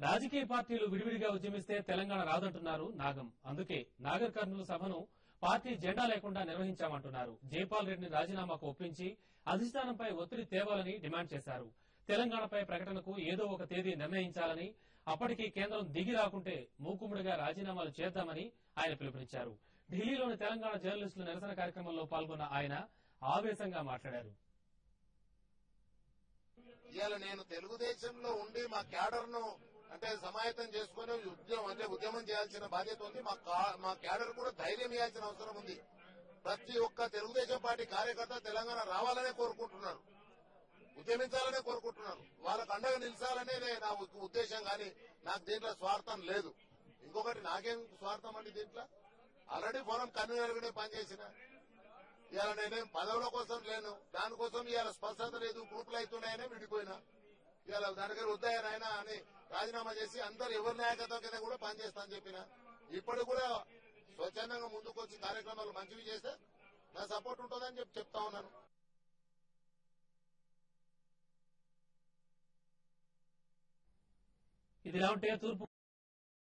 రాజకీయ పార్టీలు విడివిడిగా ఉద్యమిస్తే తెలంగాణ రాదంటున్నారు నాగం. అందుకే నాగర్ కర్నూలు సభను పార్టీ జెండా లేకుండా నిర్వహించామంటున్నారు. జైపాల్ రెడ్డిని రాజీనామాకు ఒప్పించి అధిష్టానంపై ఒత్తిడి తేవాలని డిమాండ్ చేశారు. తెలంగాణపై ప్రకటనకు ఏదో ఒక తేదీ నిర్ణయించాలని అప్పటికి కేంద్రం దిగి రాకుంటే మూకుముడిగా రాజీనామాలు చేద్దామని ఆయన పిలుపునిచ్చారు. ఢిల్లీలోని తెలంగాణ జర్నలిస్టుల నిరసన కార్యక్రమంలో పాల్గొన్న ఆయన ఆవేశంగా మాట్లాడారు. నేను తెలుగుదేశంలో ఉండి మా క్యాడర్ను అంటే సమాయత్తం చేసుకుని ఉద్యమం అంటే ఉద్యమం చేయాల్సిన బాధ్యత ఉంది. మా కా- మా క్యాడర్ కూడా ధైర్యం ఇవ్వాల్సిన అవసరం ఉంది. ప్రతి ఒక్క తెలుగుదేశం పార్టీ కార్యకర్త తెలంగాణ రావాలనే కోరుకుంటున్నారు. ఉద్యమించాలనే కోరుకుంటున్నారు. వాళ్ళకు అండగా నిలిచాలనే నా ఉద్దేశం కానీ నాకు దీంట్లో స్వార్థం లేదు. ఇంకొకటి నాకేం స్వార్థం అండి దీంట్లో? ఆల్రెడీ ఫోరం కన్వీనర్గానే పనిచేసిన. ఇవాళ నేనేం పదవుల కోసం లేను. దానికోసం ఇవాళ స్పష్టత లేదు గ్రూపులు అవుతున్నాయనే విడిపోయినా. ఇలా దాని దగ్గర వద్దాయని ఆయన అని రాజీనామా చేసి అందరు ఎవరి నాయకత్వం కింద కూడా పనిచేస్తా అని చెప్పిన. ఇప్పుడు కూడా స్వచ్ఛందంగా ముందుకొచ్చి కార్యక్రమాలు మంచివి చేస్తే నా సపోర్ట్ ఉంటుందని చెప్పి చెప్తా ఉన్నాను. ఇదిలా ఉంటే తూర్పు